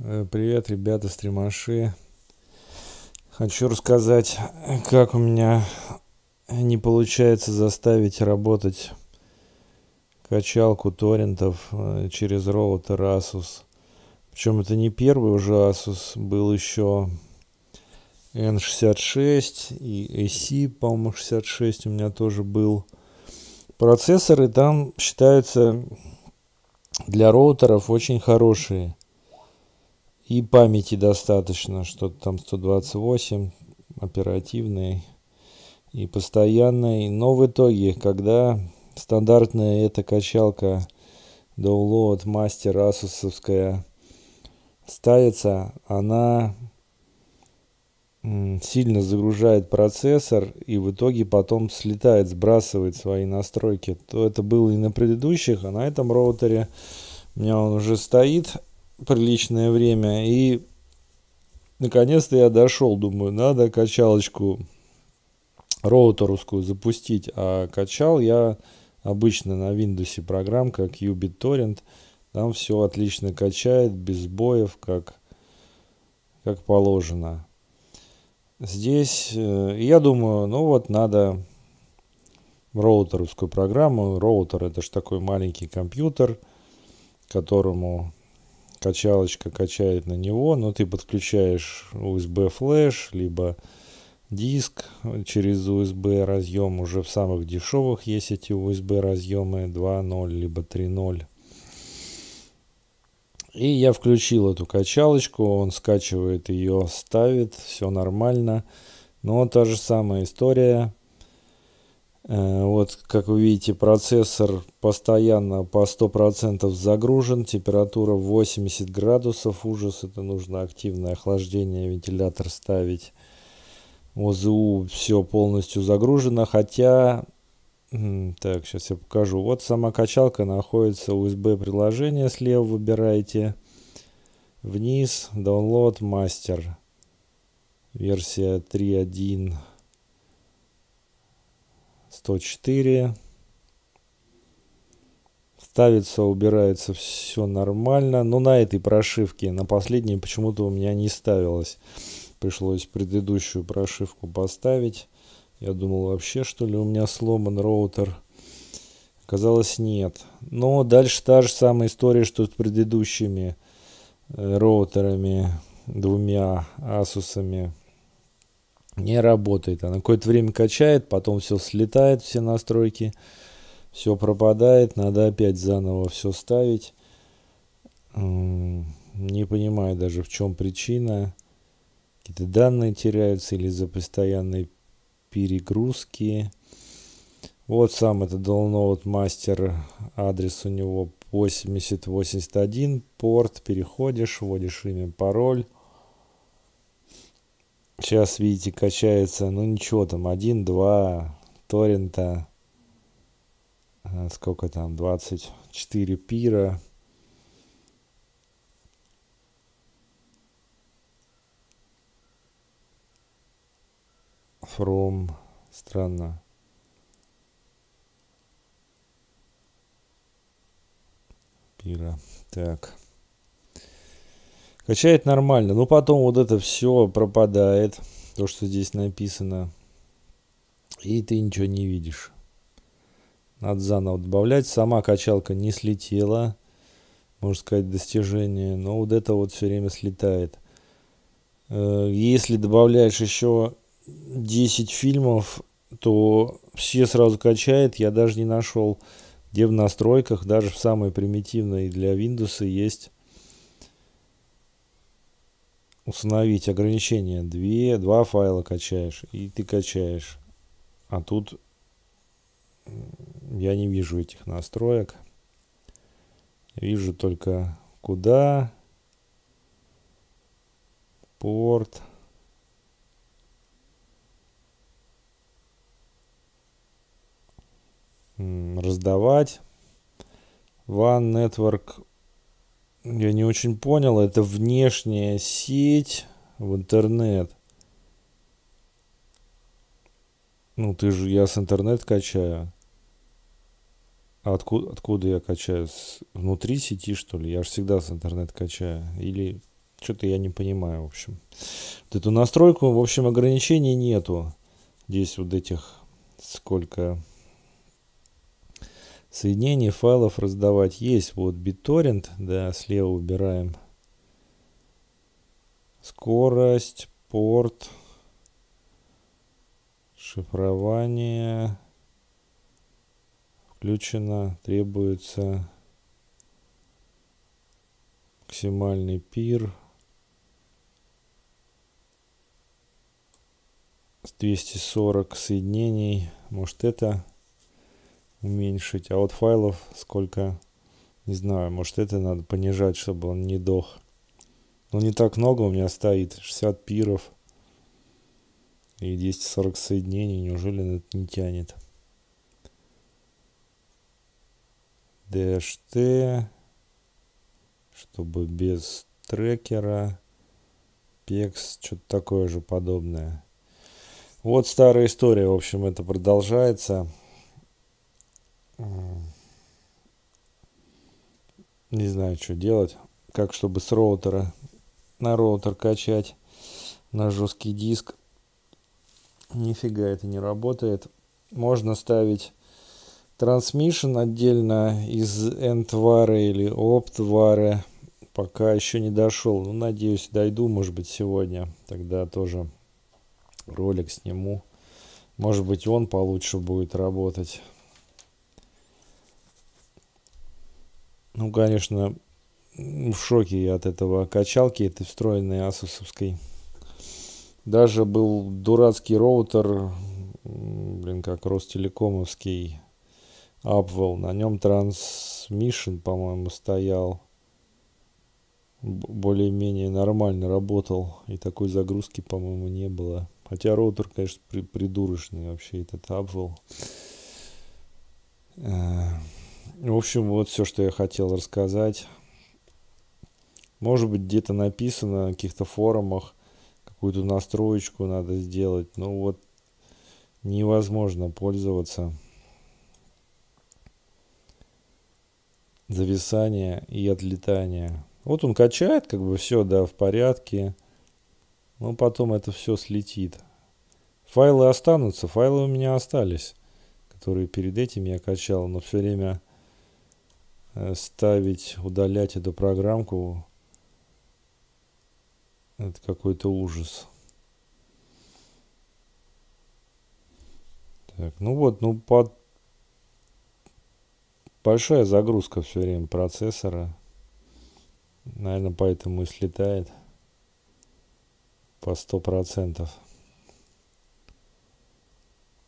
Э, Привет, ребята, стримаши. Хочу рассказать, как у меня не получается заставить работать качалку торрентов э, через роутер Asus. Причем это не первый уже Asus, был еще N66 и AC, по-моему, 66 у меня тоже был. Процессоры там считаются для роутеров очень хорошие. И памяти достаточно, что-то там 128 оперативной и постоянной. Но в итоге, когда стандартная эта качалка Download Master Asusовская ставится, она сильно загружает процессор и в итоге потом слетает, сбрасывает свои настройки. То это было и на предыдущих, а на этом роутере у меня он уже стоит приличное время и наконец-то я дошел, думаю, надо качалочку роутеровскую запустить, а качал я обычно на Windows программ, как Ubit Torrent, там все отлично качает, без сбоев, как, как положено. Здесь э, я думаю, ну вот надо роутеровскую программу. Роутер это же такой маленький компьютер, которому качалочка качает на него, но ты подключаешь USB флеш, либо диск через USB разъем. Уже в самых дешевых есть эти USB разъемы 2.0 либо 3.0. И я включил эту качалочку, он скачивает ее, ставит, все нормально. Но та же самая история. Э, вот, как вы видите, процессор постоянно по 100% загружен, температура 80 градусов, ужас, это нужно активное охлаждение, вентилятор ставить. ОЗУ все полностью загружено, хотя так, сейчас я покажу. Вот сама качалка находится USB приложение слева выбираете. Вниз, download master. Версия 3.1. 104. Ставится, убирается все нормально. Но на этой прошивке, на последней почему-то у меня не ставилось. Пришлось предыдущую прошивку поставить. Я думал, вообще, что ли, у меня сломан роутер. Оказалось, нет. Но дальше та же самая история, что с предыдущими э, роутерами, двумя асусами. Не работает. Она какое-то время качает, потом все слетает, все настройки. Все пропадает, надо опять заново все ставить. Не понимаю даже, в чем причина. Какие-то данные теряются или за постоянной перегрузки. Вот сам этот Download Master, адрес у него 8081, порт, переходишь, вводишь имя, пароль. Сейчас, видите, качается, ну ничего там, 1, 2 торрента, а, сколько там, 24 пира. from странно пира так качает нормально. Но потом вот это все пропадает то что здесь написано. И ты ничего не видишь. Надо заново добавлять. Сама качалка не слетела можно сказать достижение. Но вот это вот все время слетает. Э, если добавляешь еще 10 фильмов, то все сразу качает. Я даже не нашел, где в настройках, даже в самой примитивной для Windows есть установить ограничение. Две, два файла качаешь, и ты качаешь. А тут я не вижу этих настроек. Вижу только куда, порт, раздавать. One Network, я не очень понял, это внешняя сеть в интернет. Ну, ты же, я с интернет качаю. Откуда, откуда я качаю? С, внутри сети, что ли? Я же всегда с интернет качаю. Или Что-то я не понимаю, в общем. Вот эту настройку, в общем, ограничений нету. Здесь вот этих сколько соединений файлов раздавать есть. Вот BitTorrent, да, слева убираем. Скорость, порт, шифрование включено, требуется максимальный пир с 240 соединений. Может это уменьшить. А вот файлов сколько, не знаю, может это надо понижать, чтобы он не дох. Но не так много у меня стоит, 60 пиров и 240 соединений. Неужели это не тянет? DHT, чтобы без трекера, PEX, что-то такое же подобное. Вот старая история, в общем, это продолжается. Не знаю, что делать. Как чтобы с роутера на роутер качать на жесткий диск. Нифига это не работает. Можно ставить Transmission отдельно из Endware или Optware. Пока еще не дошел. Ну, надеюсь, дойду, может быть, сегодня. Тогда тоже ролик сниму. Может быть, он получше будет работать. Ну, конечно, в шоке от этого качалки этой встроенной асусовской. Даже был дурацкий роутер, блин, как Ростелекомовский Upvel. На нем Transmission, по-моему, стоял. Более-менее нормально работал. И такой загрузки, по-моему, не было. Хотя роутер, конечно, при придурочный вообще этот Upvel. В общем, вот все, что я хотел рассказать. Может быть, где-то написано на каких-то форумах, какую-то настроечку надо сделать. Но вот невозможно пользоваться. Зависание и отлетание. Вот он качает, как бы все, да, в порядке. Но потом это все слетит. Файлы останутся, файлы у меня остались, которые перед этим я качал, но все время ставить, удалять эту программку это какой-то ужас. Так, ну вот, ну под большая загрузка все время процессора. Наверное, поэтому и слетает по сто процентов.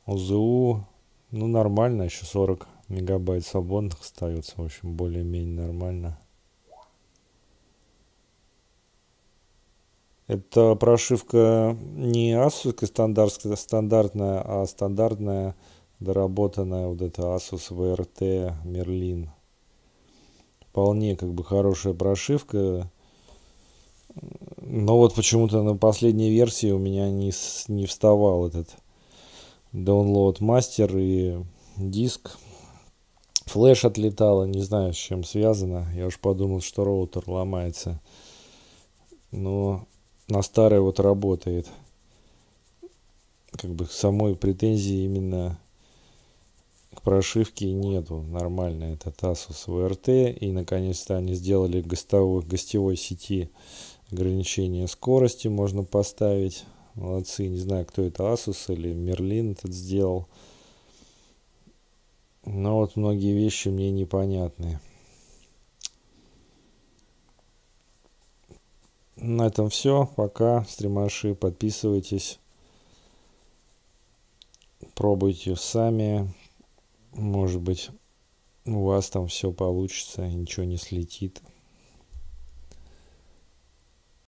ОЗУ, ну нормально, еще 40 мегабайт свободных остается, в общем, более-менее нормально. Это прошивка не Asus стандартная, а стандартная доработанная вот эта Asus VRT Merlin. Вполне как бы хорошая прошивка. Но вот почему-то на последней версии у меня не, не вставал этот download мастер и диск. Флеш отлетало, не знаю с чем связано. Я уж подумал, что роутер ломается. Но на старой вот работает. Как бы самой претензии именно к прошивке нету. Нормально это Asus VRT. И наконец-то они сделали гостовой, гостевой сети ограничение скорости можно поставить. Молодцы. Не знаю, кто это Asus или Merlin этот сделал. Но вот многие вещи мне непонятны. На этом все. Пока, стримаши. Подписывайтесь. Пробуйте сами. Может быть, у вас там все получится, ничего не слетит.